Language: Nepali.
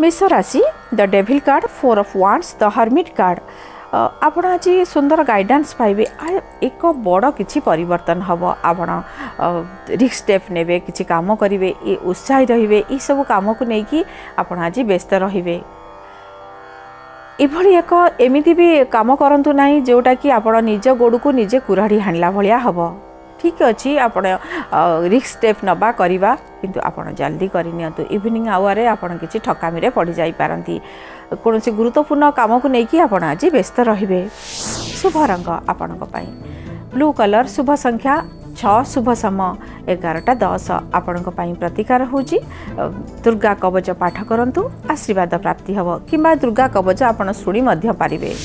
मेष राशि the devil card four of wands the hermit card ଆପଣ ଆଜି ସୁନ୍ଦର ଗାଇଡ଼ାନ୍ସ ପାଇବେ ଏକ ବଡ଼ କିଛି ପରିବର୍ତ୍ତନ ହେବ ଆପଣ ରିକ୍ସ ଷ୍ଟେପ୍ ନେବେ କିଛି କାମ କରିବେ ଏ ଉତ୍ସାହୀ ରହିବେ ଏସବୁ କାମକୁ ନେଇକି ଆପଣ ଆଜି ବ୍ୟସ୍ତ ରହିବେ ଏଭଳି ଏକ ଏମିତି ବି କାମ କରନ୍ତୁ ନାହିଁ ଯେଉଁଟାକି ଆପଣ ନିଜ ଗୋଡ଼କୁ ନିଜେ କୁରାଢ଼ି ହାଣିଲା ଭଳିଆ ହେବ ठिक अझ आप रिक्टेप नरे कि आप जी गरिभिनिङ आवारे आठकमि पडिपार गुरुत्वपूर्ण गुरत्वपूर्ण को नै आप आज व्यस्त रहे शुभ रङ्ग आपण्पाई ब्लू कलर शुभसङ्ख्या छ शुभ सम एघारटा दस आपण प्रतिकार हुन्छ दुर्गा कवच पाठ गरु आशीर्वाद प्राप्ति हे दुर्गा कवच आपणि पारि